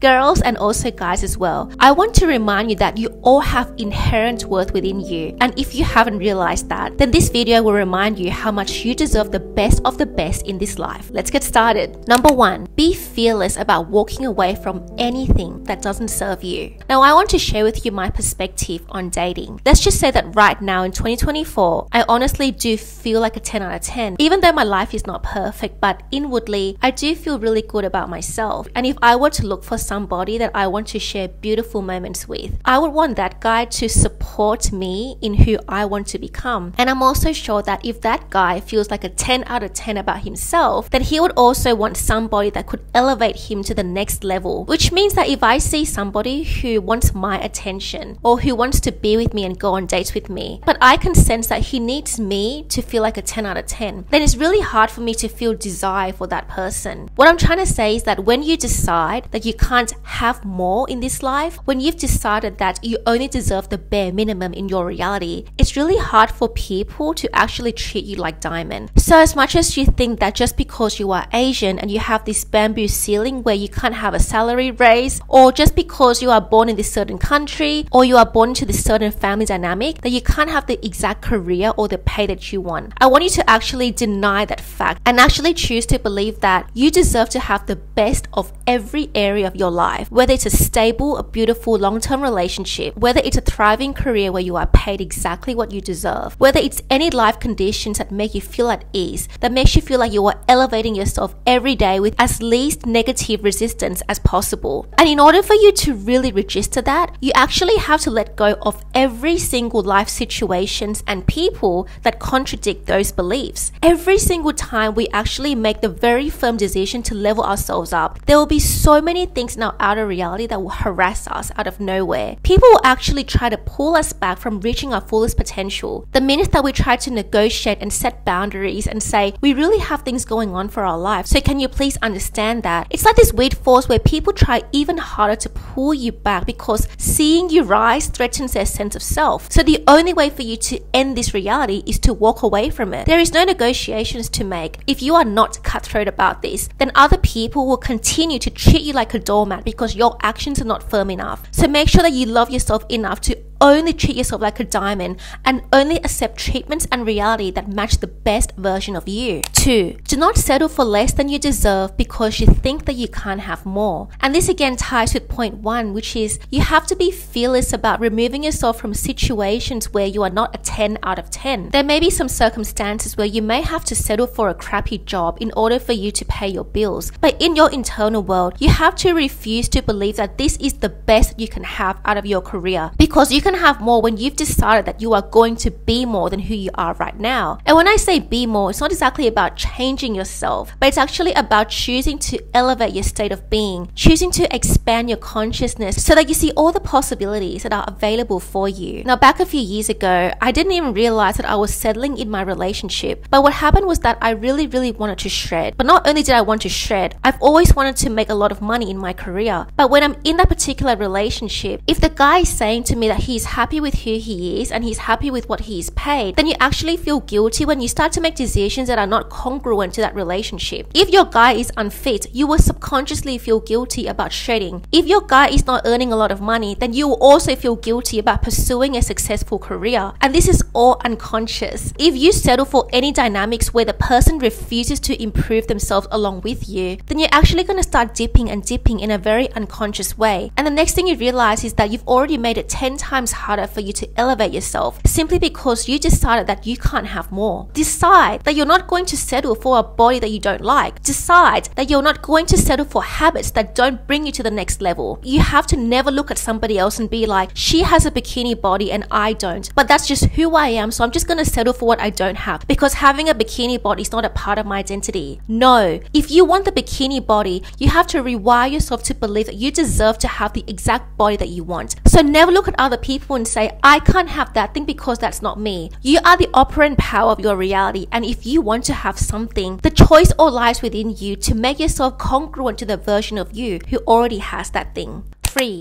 girls and also guys as well. I want to remind you that you all have inherent worth within you. And if you haven't realized that, then this video will remind you how much you deserve the best of the best in this life. Let's get started. Number one, be fearless about walking away from anything that doesn't serve you. Now, I want to share with you my perspective on dating. Let's just say that right now in 2024, I honestly do feel like a 10 out of 10. Even though my life is not perfect, but inwardly, I do feel really good about myself. And if I were to look for somebody that I want to share beautiful moments with, I would want that guy to support me in who I want to become. And I'm also sure that if that guy feels like a 10 out of 10 about himself, then he would also want somebody that could elevate him to the next level. Which means that if I see somebody who wants my attention or who wants to be with me and go on dates with me, but I can sense that he needs me to feel like a 10 out of 10, then it's really hard for me to feel desire for that person. What I'm trying to say is that when you decide that you can't have more in this life, when you've decided that you only deserve the bare minimum in your reality, it's really hard for people to actually treat you like diamond. So as much as you think that just because you are Asian and you have this bamboo ceiling where you can't have a salary raise, or just because you are born in this certain country, or you are born into this certain family dynamic, that you can't have the exact career or the pay that you want. I want you to actually deny that fact and actually choose to believe that you deserve to have the best of every area of your life, whether it's a stable, a beautiful long-term relationship, whether it's a thriving career where you are paid exactly what you deserve, whether it's any life conditions that make you feel at ease, that makes you feel like you are elevating yourself every day with as least negative resistance as possible. And in order for you to really register that, you actually have to let go of every single life situations and people that contradict those beliefs. Every single time we actually make the very firm decision to level ourselves up, there will be so many things our outer reality that will harass us out of nowhere. People will actually try to pull us back from reaching our fullest potential. The minute that we try to negotiate and set boundaries and say, we really have things going on for our life, so can you please understand that? It's like this weird force where people try even harder to pull you back because seeing you rise threatens their sense of self. So the only way for you to end this reality is to walk away from it. There is no negotiations to make. If you are not cutthroat about this, then other people will continue to treat you like a doormat because your actions are not firm enough. So make sure that you love yourself enough to only treat yourself like a diamond and only accept treatments and reality that match the best version of you. 2. Do not settle for less than you deserve because you think that you can't have more. And this again ties with point 1, which is you have to be fearless about removing yourself from situations where you are not a 10 out of 10. There may be some circumstances where you may have to settle for a crappy job in order for you to pay your bills. But in your internal world, you have to refuse to believe that this is the best you can have out of your career because you can have more when you've decided that you are going to be more than who you are right now. And when I say be more, it's not exactly about changing yourself, but it's actually about choosing to elevate your state of being, choosing to expand your consciousness so that you see all the possibilities that are available for you. Now, back a few years ago, I didn't even realize that I was settling in my relationship. But what happened was that I really, really wanted to shred. But not only did I want to shred, I've always wanted to make a lot of money in my career. But when I'm in that particular relationship, if the guy is saying to me that he's happy with who he is and he's happy with what he's paid, then you actually feel guilty when you start to make decisions that are not congruent to that relationship. If your guy is unfit, you will subconsciously feel guilty about shredding. If your guy is not earning a lot of money, then you will also feel guilty about pursuing a successful career. And this is all unconscious. If you settle for any dynamics where the person refuses to improve themselves along with you, then you're actually going to start dipping and dipping in a very unconscious way. And the next thing you realize is that you've already made it 10 times harder for you to elevate yourself simply because you decided that you can't have more. Decide that you're not going to settle for a body that you don't like. Decide that you're not going to settle for habits that don't bring you to the next level. You have to never look at somebody else and be like, she has a bikini body and I don't. But that's just who I am, so I'm just gonna settle for what I don't have because having a bikini body is not a part of my identity. No. If you want the bikini body, you have to rewire yourself to believe that you deserve to have the exact body that you want. So never look at other people and say, I can't have that thing because that's not me. You are the operant power of your reality, and if you want to have something, the choice all lies within you to make yourself congruent to the version of you who already has that thing.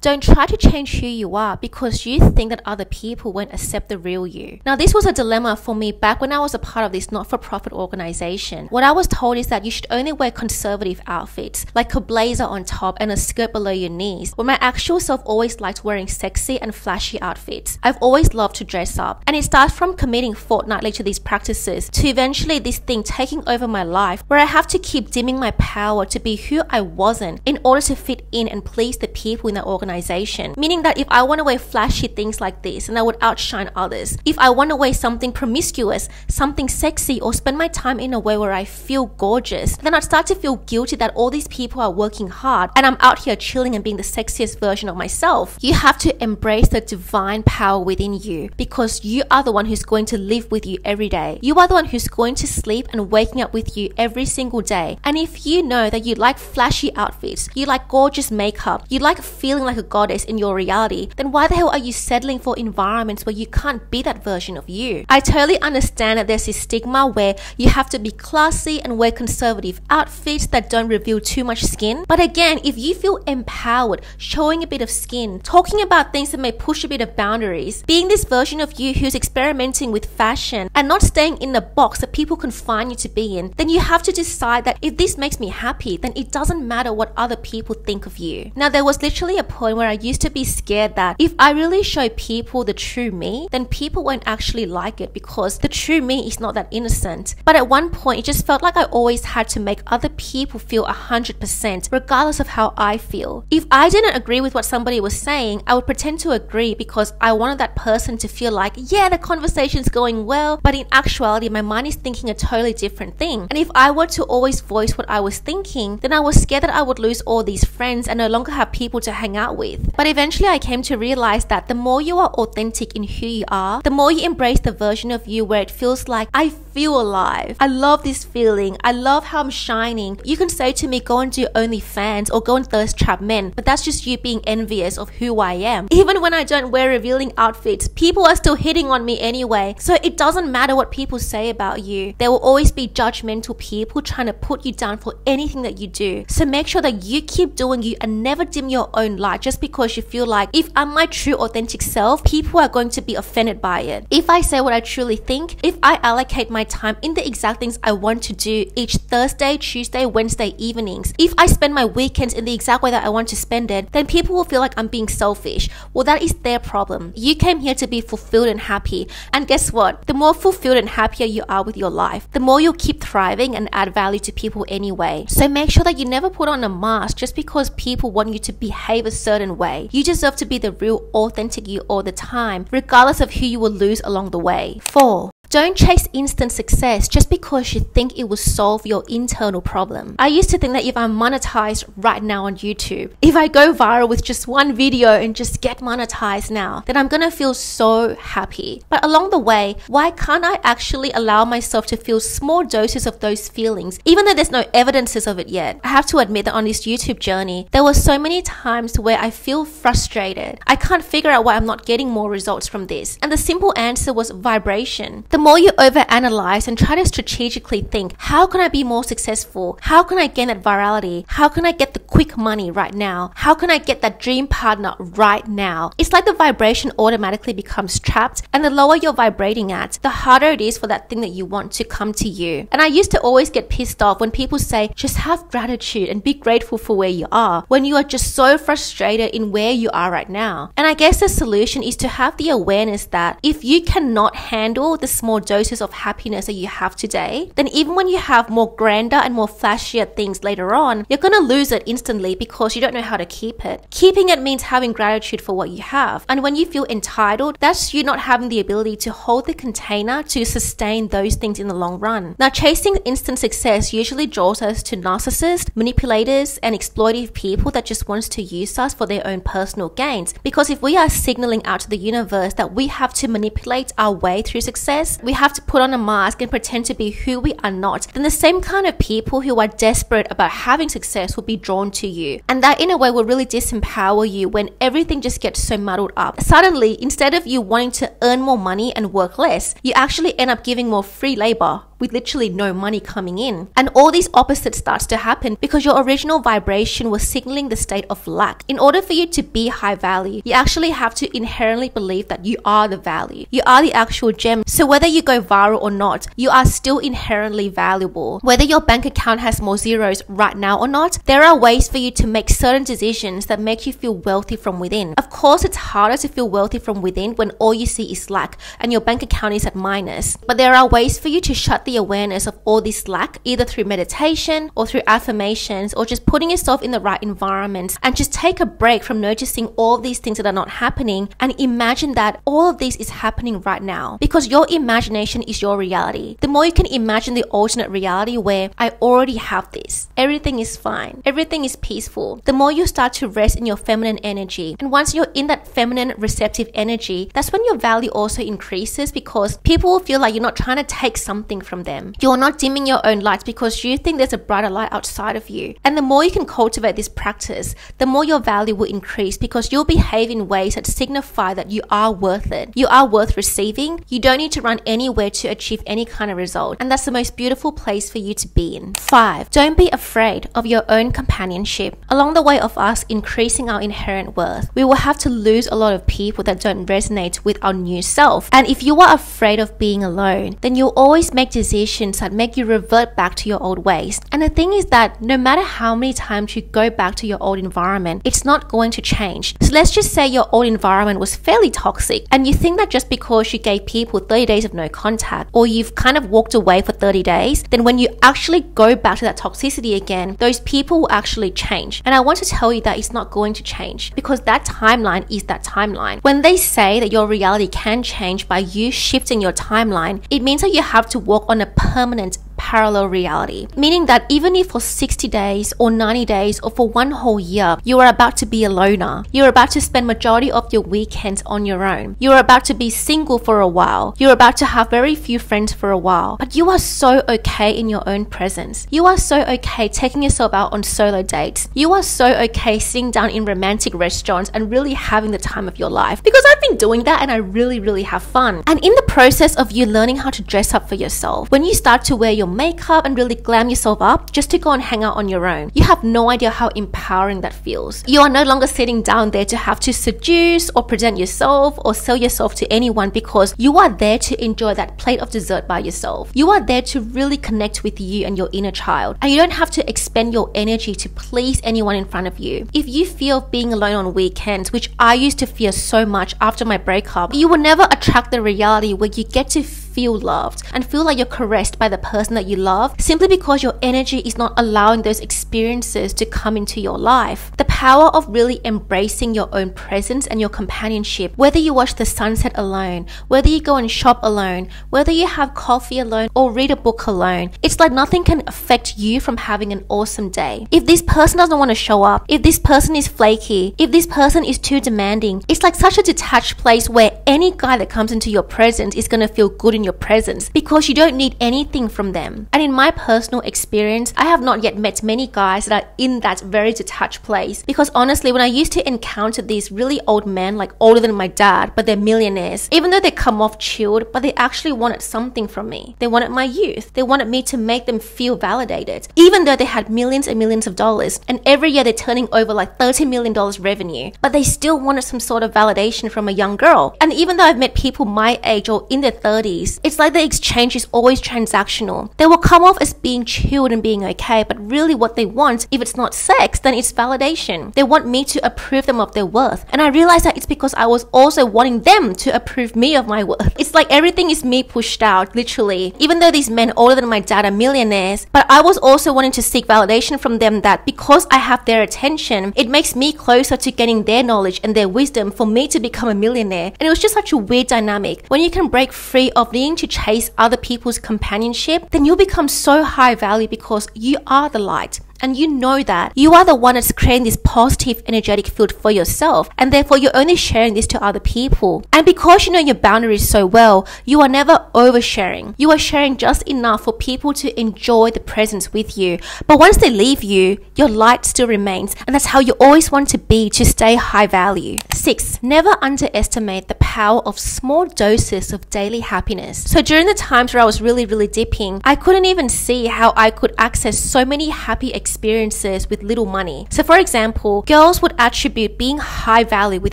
Don't try to change who you are because you think that other people won't accept the real you. Now, this was a dilemma for me back when I was a part of this not for profit organization. What I was told is that you should only wear conservative outfits, like a blazer on top and a skirt below your knees, when my actual self always liked wearing sexy and flashy outfits. I've always loved to dress up, and it starts from committing fortnightly to these practices to eventually this thing taking over my life where I have to keep dimming my power to be who I wasn't in order to fit in and please the people in the organization. Meaning that if I want to wear flashy things like this, and I would outshine others. If I want to wear something promiscuous, something sexy, or spend my time in a way where I feel gorgeous, then I'd start to feel guilty that all these people are working hard and I'm out here chilling and being the sexiest version of myself. You have to embrace the divine power within you because you are the one who's going to live with you every day. You are the one who's going to sleep and waking up with you every single day. And if you know that you like flashy outfits, you like gorgeous makeup, you like feeling like a goddess in your reality, then why the hell are you settling for environments where you can't be that version of you? I totally understand that there's this stigma where you have to be classy and wear conservative outfits that don't reveal too much skin. But again, if you feel empowered, showing a bit of skin, talking about things that may push a bit of boundaries, being this version of you who's experimenting with fashion and not staying in the box that people confine you to be in, then you have to decide that if this makes me happy, then it doesn't matter what other people think of you. Now, there was literally a point where I used to be scared that if I really show people the true me, then people won't actually like it because the true me is not that innocent. But at one point, it just felt like I always had to make other people feel 100%, regardless of how I feel. If I didn't agree with what somebody was saying, I would pretend to agree because I wanted that person to feel like, yeah, the conversation's going well, but in actuality, my mind is thinking a totally different thing. And if I were to always voice what I was thinking, then I was scared that I would lose all these friends and no longer have people to hang out with. But eventually, I came to realize that the more you are authentic in who you are, the more you embrace the version of you where it feels like, I feel alive. I love this feeling. I love how I'm shining. You can say to me, go and do OnlyFans or go and thirst trap men, but that's just you being envious of who I am. Even when I don't wear revealing outfits, people are still hitting on me anyway. So it doesn't matter what people say about you. There will always be judgmental people trying to put you down for anything that you do. So make sure that you keep doing you and never dim your own light just because you feel like if I'm my true authentic self, people are going to be offended by it. If I say what I truly think, if I allocate my time in the exact things I want to do each Thursday, Tuesday, Wednesday evenings, if I spend my weekends in the exact way that I want to spend it, then people will feel like I'm being selfish. Well, that is their problem. You came here to be fulfilled and happy. And guess what? The more fulfilled and happier you are with your life, the more you'll keep thriving and add value to people anyway. So make sure that you never put on a mask just because people want you to behave a certain way. You deserve to be the real, authentic you all the time, regardless of who you will lose along the way. 4. Don't chase instant success just because you think it will solve your internal problem. I used to think that if I'm monetized right now on YouTube, if I go viral with just one video and just get monetized now, then I'm gonna feel so happy. But along the way, why can't I actually allow myself to feel small doses of those feelings, even though there's no evidences of it yet? I have to admit that on this YouTube journey, there were so many times where I feel frustrated. I can't figure out why I'm not getting more results from this. And the simple answer was vibration. The more you overanalyze and try to strategically think, how can I be more successful? How can I gain that virality? How can I get the quick money right now? How can I get that dream partner right now? It's like the vibration automatically becomes trapped, and the lower you're vibrating at, the harder it is for that thing that you want to come to you. And I used to always get pissed off when people say, just have gratitude and be grateful for where you are, when you are just so frustrated in where you are right now. And I guess the solution is to have the awareness that if you cannot handle the small doses of happiness that you have today, then even when you have more grander and more flashier things later on, you're gonna lose it instantly because you don't know how to keep it. Keeping it means having gratitude for what you have. And when you feel entitled, that's you not having the ability to hold the container to sustain those things in the long run. Now, chasing instant success usually draws us to narcissists, manipulators, and exploitive people that just wants to use us for their own personal gains. Because if we are signaling out to the universe that we have to manipulate our way through success, we have to put on a mask and pretend to be who we are not, then the same kind of people who are desperate about having success will be drawn to you. And that in a way will really disempower you when everything just gets so muddled up. Suddenly, instead of you wanting to earn more money and work less, you actually end up giving more free labor with literally no money coming in. And all these opposites starts to happen because your original vibration was signaling the state of lack. In order for you to be high value, you actually have to inherently believe that you are the value. You are the actual gem. So whether you go viral or not, you are still inherently valuable. Whether your bank account has more zeros right now or not, there are ways for you to make certain decisions that make you feel wealthy from within. Of course, it's harder to feel wealthy from within when all you see is lack and your bank account is at minus. But there are ways for you to shut the awareness of all this lack either through meditation or through affirmations or just putting yourself in the right environment and just take a break from noticing all these things that are not happening and imagine that all of this is happening right now because your imagination is your reality. The more you can imagine the alternate reality where I already have this, everything is fine, everything is peaceful, the more you start to rest in your feminine energy. And once you're in that feminine receptive energy, that's when your value also increases because people will feel like you're not trying to take something from them. You're not dimming your own lights because you think there's a brighter light outside of you. And the more you can cultivate this practice, the more your value will increase because you'll behave in ways that signify that you are worth it. You are worth receiving. You don't need to run anywhere to achieve any kind of result. And that's the most beautiful place for you to be in. Five, don't be afraid of your own companionship. Along the way of us increasing our inherent worth, we will have to lose a lot of people that don't resonate with our new self. And if you are afraid of being alone, then you'll always make decisions that make you revert back to your old ways. And the thing is that no matter how many times you go back to your old environment, it's not going to change. So let's just say your old environment was fairly toxic and you think that just because you gave people 30 days of no contact or you've kind of walked away for 30 days, then when you actually go back to that toxicity again, those people will actually change. And I want to tell you that it's not going to change because that timeline is that timeline. When they say that your reality can change by you shifting your timeline, it means that you have to walk on a permanent parallel reality, meaning that even if for 60 days or 90 days or for one whole year, you are about to be a loner, you're about to spend majority of your weekends on your own, you're about to be single for a while, you're about to have very few friends for a while, but you are so okay in your own presence. You are so okay taking yourself out on solo dates. You are so okay sitting down in romantic restaurants and really having the time of your life because I've been doing that and I really, really have fun. And in the process of you learning how to dress up for yourself, when you start to wear your makeup and really glam yourself up just to go and hang out on your own. You have no idea how empowering that feels. You are no longer sitting down there to have to seduce or present yourself or sell yourself to anyone because you are there to enjoy that plate of dessert by yourself. You are there to really connect with you and your inner child. And you don't have to expend your energy to please anyone in front of you. If you feel being alone on weekends, which I used to fear so much after my breakup, you will never attract the reality where you get to feel loved and feel like you're caressed by the person that you love simply because your energy is not allowing those experiences to come into your life. The power of really embracing your own presence and your companionship, whether you watch the sunset alone, whether you go and shop alone, whether you have coffee alone or read a book alone, it's like nothing can affect you from having an awesome day. If this person doesn't want to show up, if this person is flaky, if this person is too demanding, it's like such a detached place where any guy that comes into your presence is going to feel good in your presence because you don't need anything from them. And in my personal experience, I have not yet met many guys that are in that very detached place because honestly, when I used to encounter these really old men, like older than my dad, but they're millionaires, even though they come off chilled, but they actually wanted something from me. They wanted my youth. They wanted me to make them feel validated, even though they had millions and millions of dollars. And every year they're turning over like $30 million revenue, but they still wanted some sort of validation from a young girl. And even though I've met people my age or in their 30s, it's like the exchange is always transactional. They will come off as being chilled and being okay, but really what they want, if it's not sex, then it's validation. They want me to approve them of their worth. And I realized that it's because I was also wanting them to approve me of my worth. It's like everything is me pushed out, literally. Even though these men older than my dad are millionaires, but I was also wanting to seek validation from them that because I have their attention, it makes me closer to getting their knowledge and their wisdom for me to become a millionaire. And it was just such a weird dynamic. When you can break free of needing to chase other people's companionship, then you'll become so high value because you are the light and you know that. You are the one that's creating this positive energetic field for yourself and therefore you're only sharing this to other people. And because you know your boundaries so well you are never oversharing. You are sharing just enough for people to enjoy the presence with you. But once they leave you your light still remains and that's how you always want to be to stay high value. Six never underestimate the power of small doses of daily happiness. So during the times where I was really, really dipping, I couldn't even see how I could access so many happy experiences with little money. So for example, girls would attribute being high value with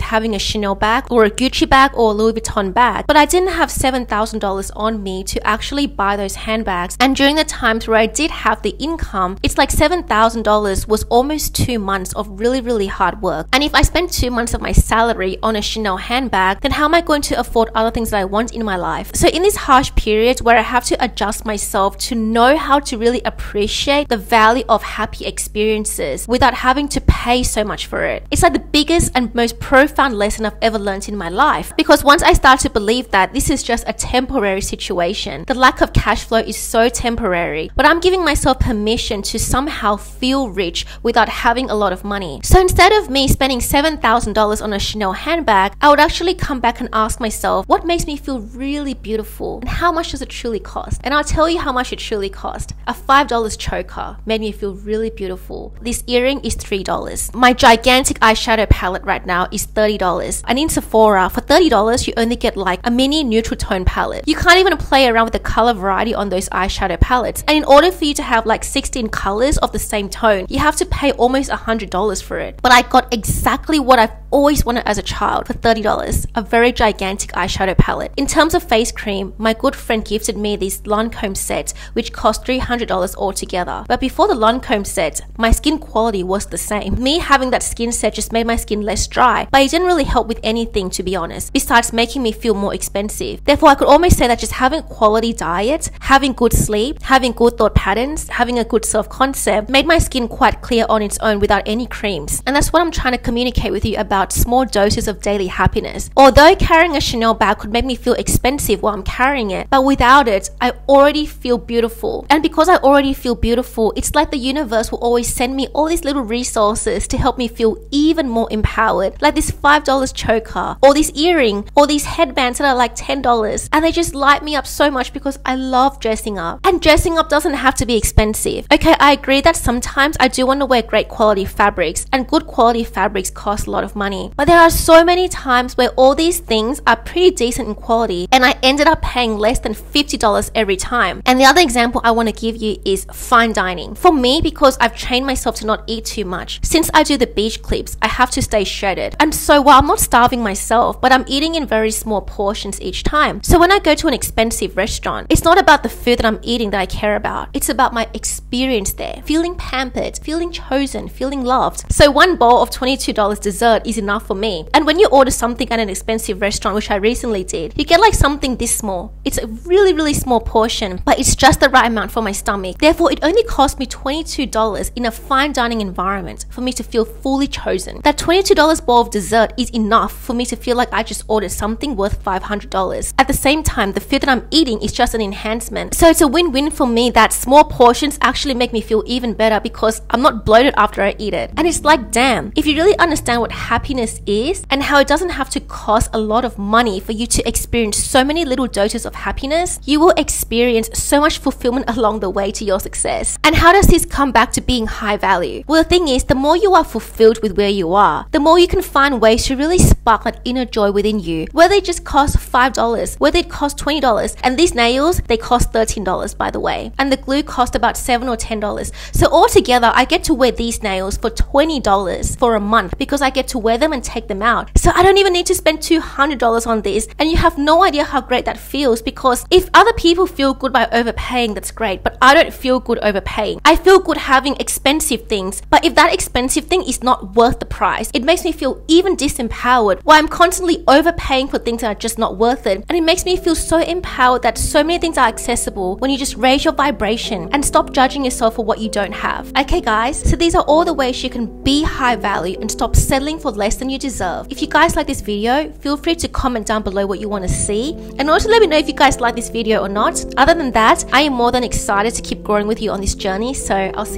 having a Chanel bag or a Gucci bag or a Louis Vuitton bag, but I didn't have $7,000 on me to actually buy those handbags. And during the times where I did have the income, it's like $7,000 was almost two months of really, really hard work. And if I spend two months of my salary on a Chanel handbag, then how am I going to afford other things that I want in my life? So in this harsh period where I have to adjust myself to know how to really appreciate the value of happy experiences without having to pay so much for it. It's like the biggest and most profound lesson I've ever learned in my life. Because once I start to believe that this is just a temporary situation, the lack of cash flow is so temporary, but I'm giving myself permission to somehow feel rich without having a lot of money. So instead of me spending $7,000 on a Chanel handbag, I would actually come back and ask myself, what makes me feel really beautiful and how much does it truly cost? And I'll tell you how much it truly cost. A $5 choker made me feel really beautiful. This earring is $3. My gigantic eyeshadow palette right now is $30. And in Sephora, for $30, you only get like a mini neutral tone palette. You can't even play around with the color variety on those eyeshadow palettes. And in order for you to have like 16 colors of the same tone, you have to pay almost $100 for it. But I got exactly what I've always wanted as a child for $30, a very gigantic eyeshadow palette. In terms of face cream, my good friend gifted me this Lancome set, which cost $300 altogether. But before the Lancome set, my skin quality was the same. Me having that skin set just made my skin less dry, but it didn't really help with anything to be honest, besides making me feel more expensive. Therefore, I could almost say that just having quality diet, having good sleep, having good thought patterns, having a good self-concept made my skin quite clear on its own without any creams. And that's what I'm trying to communicate with you about small doses of daily happiness. Although carrying a Chanel bag could make me feel expensive while I'm carrying it, but without it, I already feel beautiful. And because I already feel beautiful, it's like the universe will always send me all these little resources to help me feel even more empowered. Like this $5 choker, or this earring, or these headbands that are like $10. And they just light me up so much because I love dressing up. And dressing up doesn't have to be expensive. Okay, I agree that sometimes I do want to wear great quality fabrics, and good quality fabrics cost a lot of money. But there are so many times where all these things are pretty decent in quality, and I ended up paying less than $50 every time. And the other example I want to give you is fine dining. For me, because I've trained myself to not eat too much, since I do the beach clips, I have to stay shredded. And so while I'm not starving myself, but I'm eating in very small portions each time. So when I go to an expensive restaurant, it's not about the food that I'm eating that I care about. It's about my experience there, feeling pampered, feeling chosen, feeling loved. So one bowl of $22 dessert is enough for me. And when you order something at an expensive restaurant, which I recently did, you get like something this small. It's a really, really small portion, but it's just the right amount for my stomach. Therefore, it only cost me $22 in a fine dining environment for me to feel fully chosen. That $22 bowl of dessert is enough for me to feel like I just ordered something worth $500. At the same time, the food that I'm eating is just an enhancement. So it's a win-win for me that small portions actually make me feel even better because I'm not bloated after I eat it. And it's like, damn, if you really understand what happiness is and how it doesn't have to cost a lot of money for you to experience so many little doses of happiness, you will experience so much fulfillment along the way to your success. And how does this come back to being high value? Well, the thing is, the more you are fulfilled with where you are, the more you can find ways to really spark that inner joy within you. Whether it just costs $5, whether it costs $20, and these nails, they cost $13 by the way, and the glue cost about $7 or $10. So altogether, I get to wear these nails for $20 for a month because I get to wear them and take them out. So I don't even need to spend $200 on this, and you have no idea how great that feels because if other people feel good by overpaying, that's great, but I don't feel good overpaying. I feel good having expensive things, but if that expensive thing is not worth the price, it makes me feel even disempowered while I'm constantly overpaying for things that are just not worth it. And it makes me feel so empowered that so many things are accessible when you just raise your vibration and stop judging yourself for what you don't have. Okay, guys, so these are all the ways you can be high value and stop settling for less than you deserve. If you guys like this video, feel free to comment down below what you want to see and also let me know if you guys like this video or not. Other than that, I am more than excited to keep growing with you on this journey, so I'll